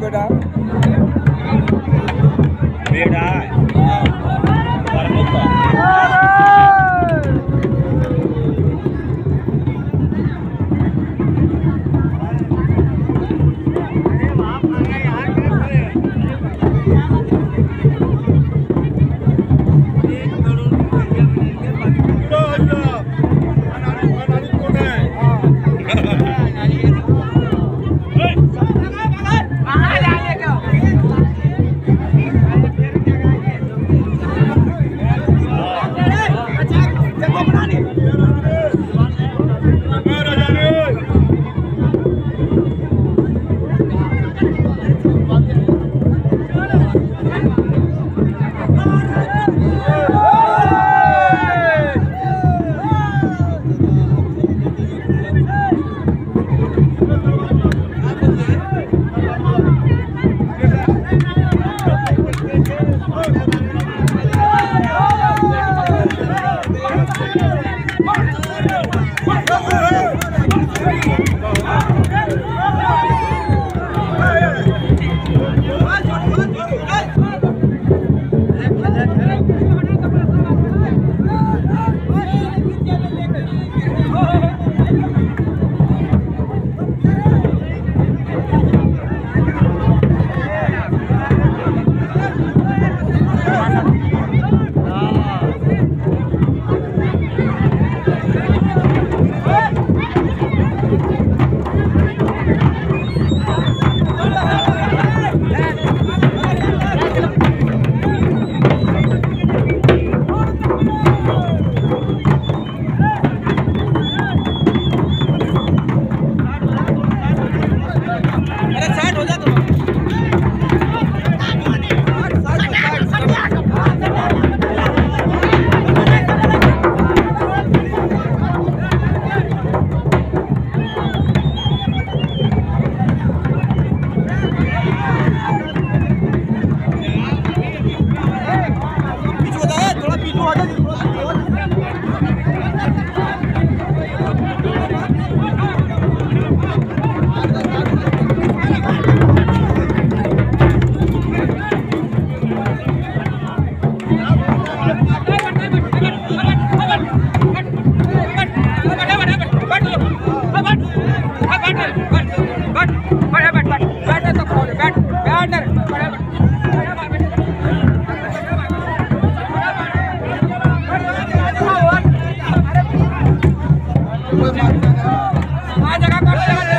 बेटा। बेटा। Come. जगह